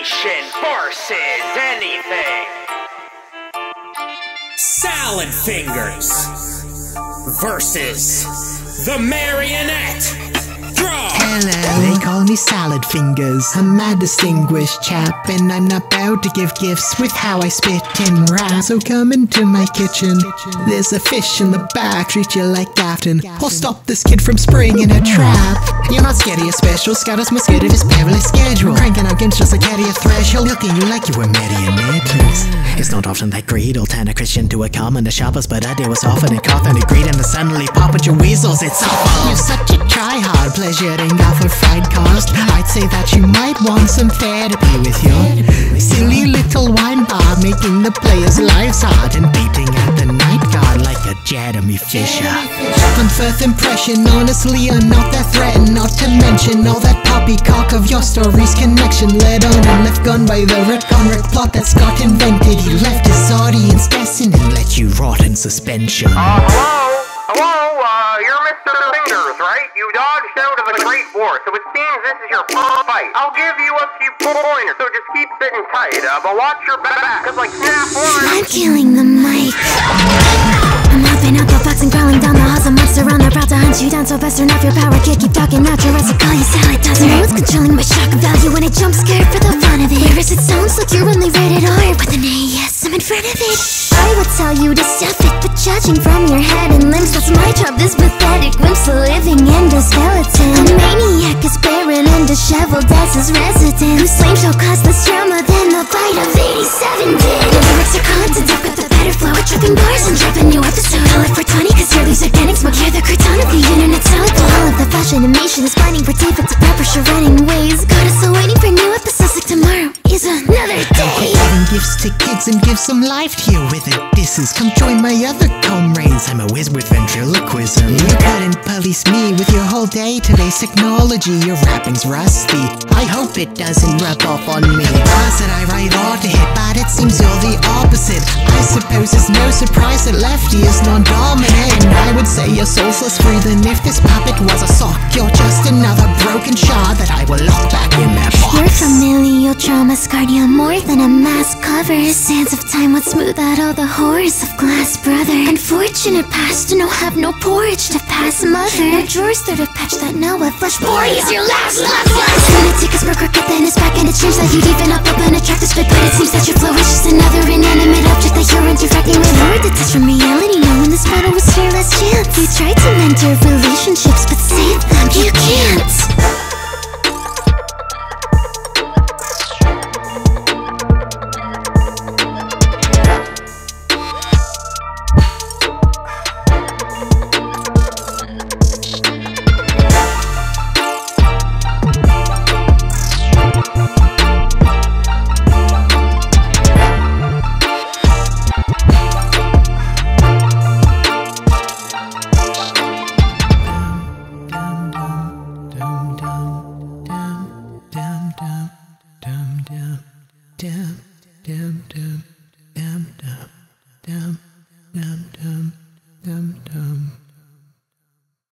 Versus anything. Salad Fingers versus the Marionette. Draw. They call me Salad Fingers. I'm a distinguished chap, and I'm not bound to give gifts with how I spit and rap. So come into my kitchen. There's a fish in the back, treat you like captain. I'll stop this kid from springing a trap. You're not scared of your special, scout us more scared of his perilous schedule. Cranking out against just like at your threshold, looking you like you were marionettes. It's not often that greed will turn a Christian to a common to shoppers, but I deal with often and cough and greed and the suddenly pop at your weasels. It's awful. You're such a tryhard, pleasuring off a fried cost. I'd say that you might want some therapy with your silly little wine bar, making the players' lives hard and beating at the night guard like a Jeremy Fisher. On first impression, honestly, you're not that threatened. Not to mention all that poppycock of your story's connection. Led on and left gun by the retcon wreck plot that Scott invented. He left his audience guessing and let you rot in suspension. Uh, you're Mr. Fingers, right? You dodged out of the Great War, so it seems this is your first fight. I'll give you a few pointers, so just keep sitting tight, uh, but watch your back, cause like snap one. I'm killing the mic. I'm hopping out the box and crawling down the halls. A monster on the route to hunt you down. So best turn off your power kid. Keep talking out your. I call you salad toss. You know what's controlling my shock value when I jump scared for the fun of it. Whereas it sounds like you're only rated R with an A. Yes, I'm in front of it. Tell you to stuff it, but judging from your head and limbs, that's my job. This pathetic glimpse of living endoskeleton. A maniac is barren and disheveled as his resident. Whose flame shall cause less drama than the bite of 87 did. Your lyrics are content, I've got the better flow. With tripping bars and drop a new episode. I'll live for 20 cause you're loose organic smoke. You're the crouton of the internet solid. All of the fashion animation is finding for defects of pressure running to kids and give some life here with it. Disses, come join my other comrades. I'm a whiz with ventriloquism. You couldn't police me with your whole day today's technology. Your rapping's rusty. I hope it doesn't rub off on me. I said I write hard to hit, but it seems you're the opposite. I suppose it's no surprise that lefty is non-dominant. I would say your soul's less free than if this puppet was a sock. You're just another scarred more than a mask covers. Sands of time would smooth out all the horrors of glass brother. Unfortunate past, to no have no porridge to pass mother. No drawers there to patch that now a flesh boy is your last last last. Lunatic is more crooked than his back, and it seems that you'd even up up and attract the spit, but it seems that your flow is dun.